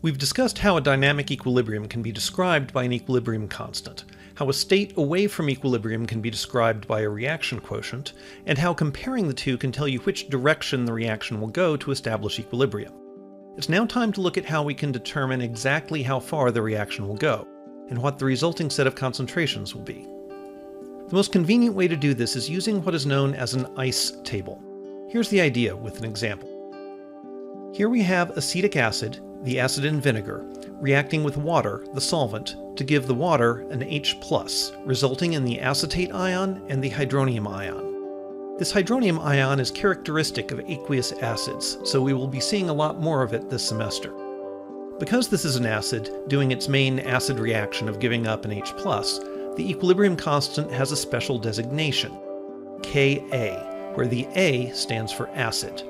We've discussed how a dynamic equilibrium can be described by an equilibrium constant, how a state away from equilibrium can be described by a reaction quotient, and how comparing the two can tell you which direction the reaction will go to establish equilibrium. It's now time to look at how we can determine exactly how far the reaction will go, and what the resulting set of concentrations will be. The most convenient way to do this is using what is known as an ICE table. Here's the idea with an example. Here we have acetic acid, the acid in vinegar, reacting with water, the solvent, to give the water an H+, resulting in the acetate ion and the hydronium ion. This hydronium ion is characteristic of aqueous acids, so we will be seeing a lot more of it this semester. Because this is an acid, doing its main acid reaction of giving up an H+, the equilibrium constant has a special designation, Ka, where the A stands for acid.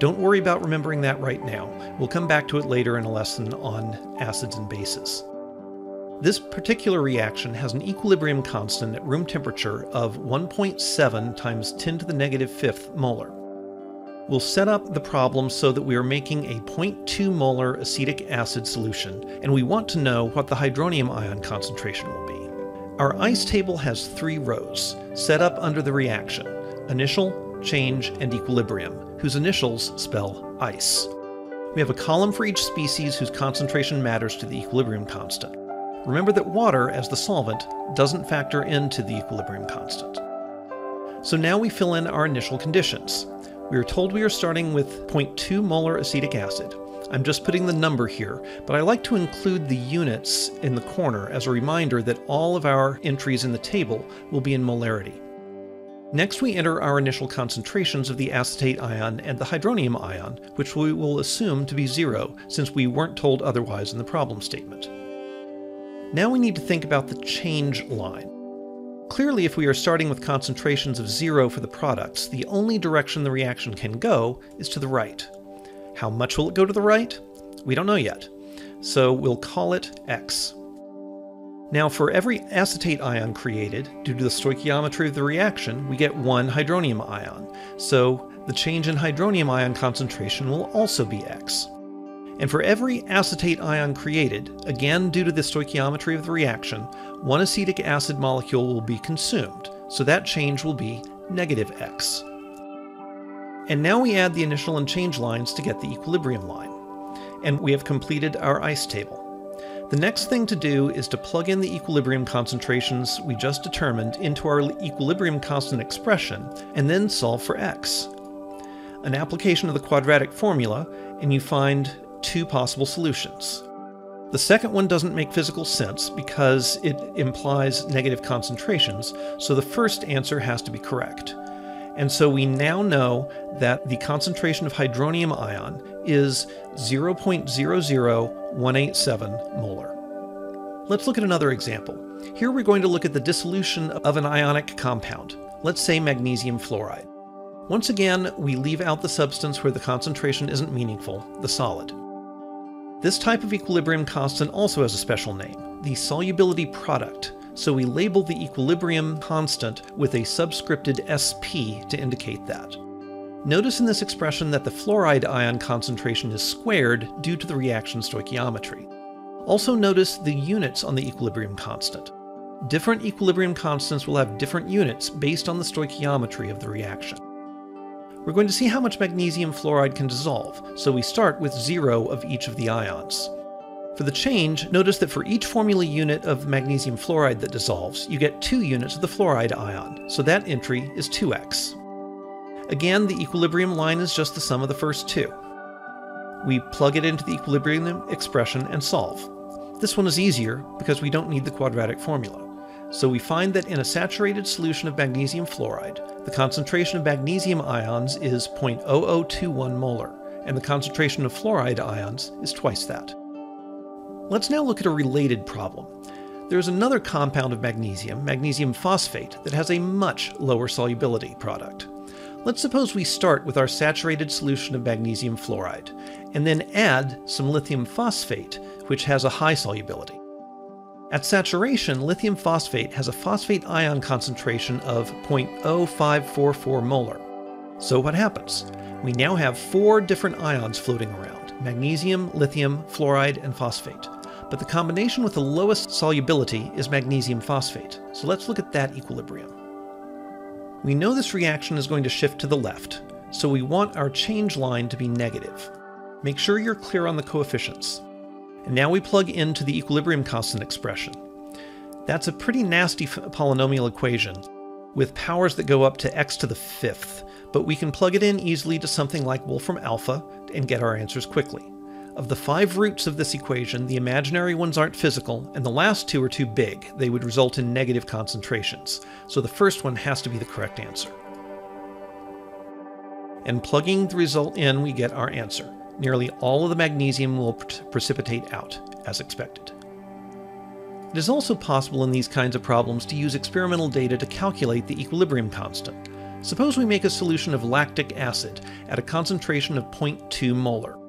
Don't worry about remembering that right now. We'll come back to it later in a lesson on acids and bases. This particular reaction has an equilibrium constant at room temperature of 1.7 times 10 to the negative fifth molar. We'll set up the problem so that we are making a 0.2 molar acetic acid solution, and we want to know what the hydronium ion concentration will be. Our ICE table has three rows, set up under the reaction, initial, change, and equilibrium, whose initials spell ICE. We have a column for each species whose concentration matters to the equilibrium constant. Remember that water, as the solvent, doesn't factor into the equilibrium constant. So now we fill in our initial conditions. We are told we are starting with 0.2 molar acetic acid. I'm just putting the number here, but I like to include the units in the corner as a reminder that all of our entries in the table will be in molarity. Next, we enter our initial concentrations of the acetate ion and the hydronium ion, which we will assume to be zero since we weren't told otherwise in the problem statement. Now we need to think about the change line. Clearly, if we are starting with concentrations of zero for the products, the only direction the reaction can go is to the right. How much will it go to the right? We don't know yet, so we'll call it x. Now for every acetate ion created, due to the stoichiometry of the reaction, we get one hydronium ion, so the change in hydronium ion concentration will also be X. And for every acetate ion created, again due to the stoichiometry of the reaction, one acetic acid molecule will be consumed, so that change will be negative X. And now we add the initial and change lines to get the equilibrium line. And we have completed our ICE table. The next thing to do is to plug in the equilibrium concentrations we just determined into our equilibrium constant expression, and then solve for x. An application of the quadratic formula, and you find two possible solutions. The second one doesn't make physical sense because it implies negative concentrations, so the first answer has to be correct. And so we now know that the concentration of hydronium ion is 0.00187 molar. Let's look at another example. Here we're going to look at the dissolution of an ionic compound, let's say magnesium fluoride. Once again, we leave out the substance where the concentration isn't meaningful, the solid. This type of equilibrium constant also has a special name, the solubility product, so we label the equilibrium constant with a subscripted SP to indicate that. Notice in this expression that the fluoride ion concentration is squared due to the reaction stoichiometry. Also notice the units on the equilibrium constant. Different equilibrium constants will have different units based on the stoichiometry of the reaction. We're going to see how much magnesium fluoride can dissolve, so we start with zero of each of the ions. For the change, notice that for each formula unit of magnesium fluoride that dissolves, you get two units of the fluoride ion, so that entry is 2x. Again, the equilibrium line is just the sum of the first two. We plug it into the equilibrium expression and solve. This one is easier because we don't need the quadratic formula. So we find that in a saturated solution of magnesium fluoride, the concentration of magnesium ions is 0.0021 molar, and the concentration of fluoride ions is twice that. Let's now look at a related problem. There's another compound of magnesium, magnesium phosphate, that has a much lower solubility product. Let's suppose we start with our saturated solution of magnesium fluoride, and then add some lithium phosphate, which has a high solubility. At saturation, lithium phosphate has a phosphate ion concentration of 0.0544 molar. So what happens? We now have four different ions floating around. magnesium, lithium, fluoride, and phosphate. But the combination with the lowest solubility is magnesium phosphate, so let's look at that equilibrium. We know this reaction is going to shift to the left, so we want our change line to be negative. Make sure you're clear on the coefficients. And now we plug into the equilibrium constant expression. That's a pretty nasty polynomial equation with powers that go up to x to the fifth, but we can plug it in easily to something like Wolfram alpha and get our answers quickly. Of the five roots of this equation, the imaginary ones aren't physical, and the last two are too big. They would result in negative concentrations, so the first one has to be the correct answer. And plugging the result in, we get our answer. Nearly all of the magnesium will precipitate out, as expected. It is also possible in these kinds of problems to use experimental data to calculate the equilibrium constant. Suppose we make a solution of lactic acid at a concentration of 0.2 molar.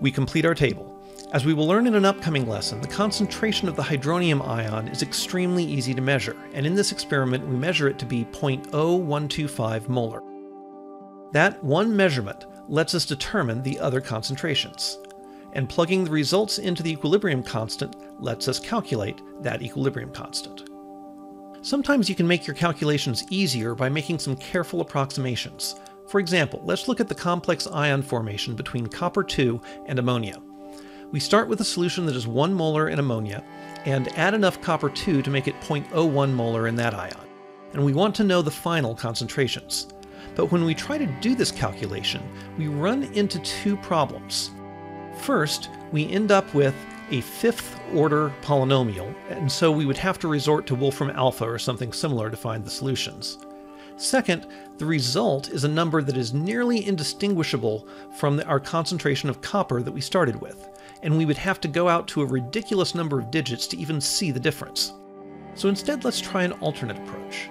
We complete our table. As we will learn in an upcoming lesson, the concentration of the hydronium ion is extremely easy to measure, and in this experiment we measure it to be 0.0125 molar. That one measurement lets us determine the other concentrations. And plugging the results into the equilibrium constant lets us calculate that equilibrium constant. Sometimes you can make your calculations easier by making some careful approximations. For example, let's look at the complex ion formation between copper-2 and ammonia. We start with a solution that is 1 molar in ammonia and add enough copper-2 to make it 0.01 molar in that ion. And we want to know the final concentrations. But when we try to do this calculation, we run into two problems. First, we end up with a fifth order polynomial, and so we would have to resort to Wolfram alpha or something similar to find the solutions. Second, the result is a number that is nearly indistinguishable from our concentration of copper that we started with, and we would have to go out to a ridiculous number of digits to even see the difference. So instead, let's try an alternate approach.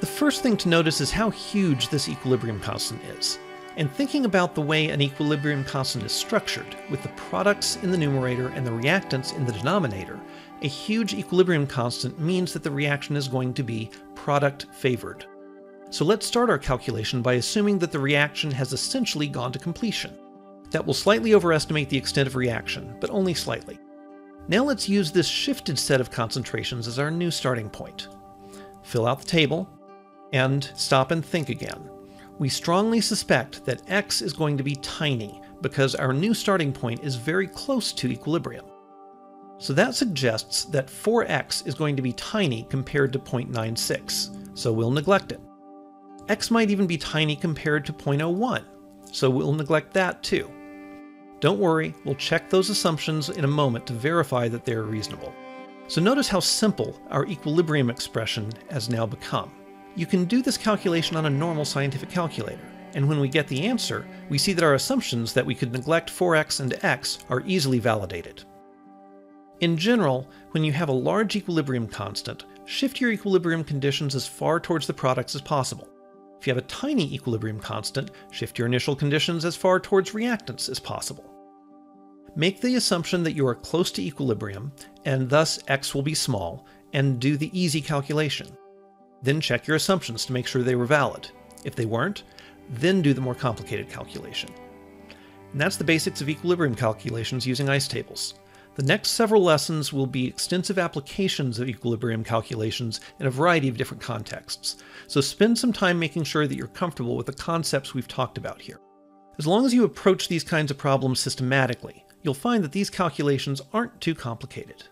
The first thing to notice is how huge this equilibrium constant is. And thinking about the way an equilibrium constant is structured, with the products in the numerator and the reactants in the denominator, a huge equilibrium constant means that the reaction is going to be product favored. So let's start our calculation by assuming that the reaction has essentially gone to completion. That will slightly overestimate the extent of reaction, but only slightly. Now let's use this shifted set of concentrations as our new starting point. Fill out the table, and stop and think again. We strongly suspect that x is going to be tiny because our new starting point is very close to equilibrium. So that suggests that 4x is going to be tiny compared to 0.96, so we'll neglect it. X might even be tiny compared to 0.01, so we'll neglect that too. Don't worry, we'll check those assumptions in a moment to verify that they're reasonable. So notice how simple our equilibrium expression has now become. You can do this calculation on a normal scientific calculator, and when we get the answer, we see that our assumptions that we could neglect 4x and x are easily validated. In general, when you have a large equilibrium constant, shift your equilibrium conditions as far towards the products as possible. If you have a tiny equilibrium constant, shift your initial conditions as far towards reactants as possible. Make the assumption that you are close to equilibrium, and thus x will be small, and do the easy calculation. Then check your assumptions to make sure they were valid. If they weren't, then do the more complicated calculation. And that's the basics of equilibrium calculations using ICE tables. The next several lessons will be extensive applications of equilibrium calculations in a variety of different contexts, so spend some time making sure that you're comfortable with the concepts we've talked about here. As long as you approach these kinds of problems systematically, you'll find that these calculations aren't too complicated.